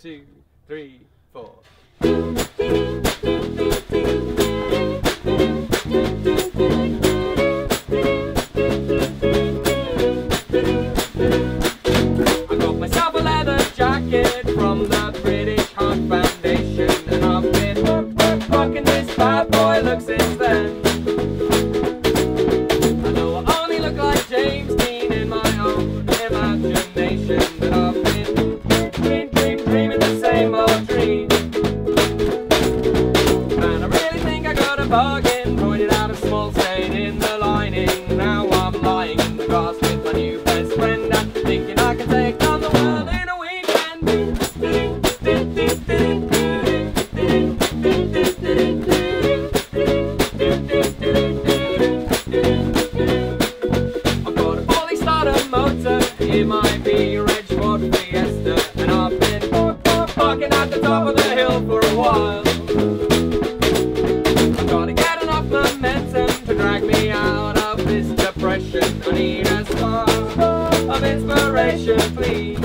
two, three, four. I got myself a leather jacket from the British Heart Foundation, and I've been rock, rocking this bad boy look since then. Old I really think I got a bargain, pointed out a small stain in the lining. Now I'm lying in the grass while. I've got to get enough momentum to drag me out of this depression. I need a spark of inspiration, please.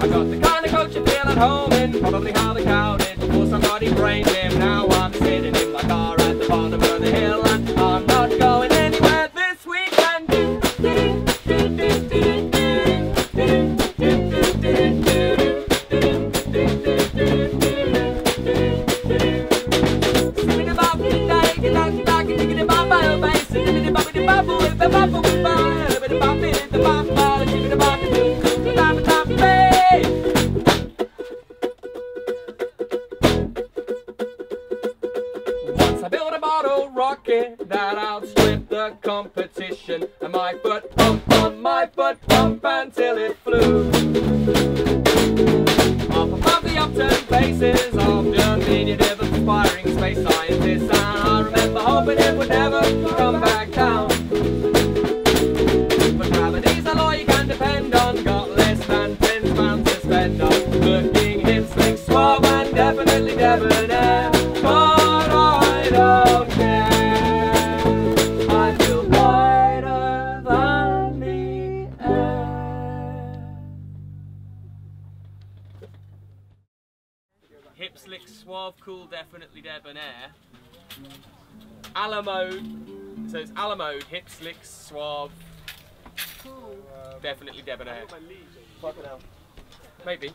I got the kind of you feel at home in, probably how the cow that outstripped the competition, and my foot pump my foot pump until it flew. Above the upturned faces of diminutive aspiring space scientists, and I remember hoping it Hip, slick, suave, cool, definitely debonair. Alamode. So it's Alamode, hip, slick, suave, Cool, definitely debonair. Maybe.